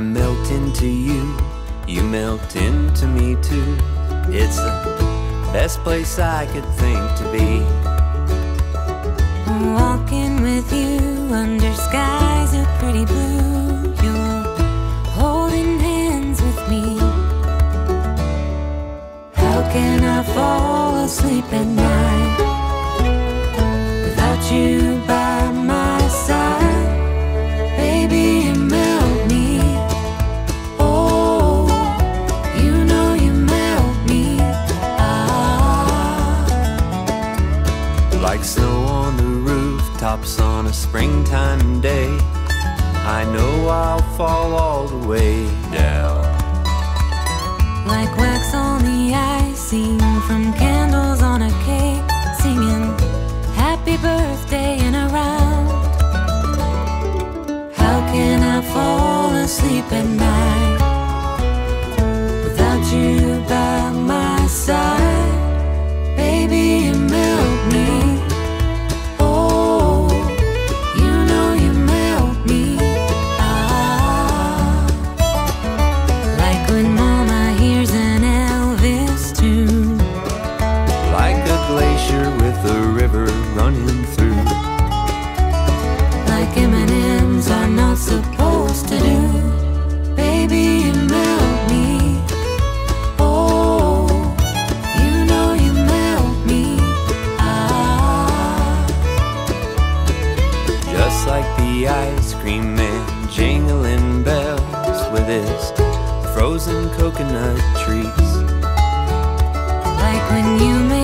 I melt into you, you melt into me too. It's the best place I could think to be. Walking with you under skies of pretty blue. You're holding hands with me. How can I fall asleep at night Like snow on the rooftops on a springtime day. I know I'll fall all the way down. Like wax on the icing from candles on a cake, singing happy birthday in a round. How can I fall asleep at night the ice cream man jingling bells with his frozen coconut trees. like when you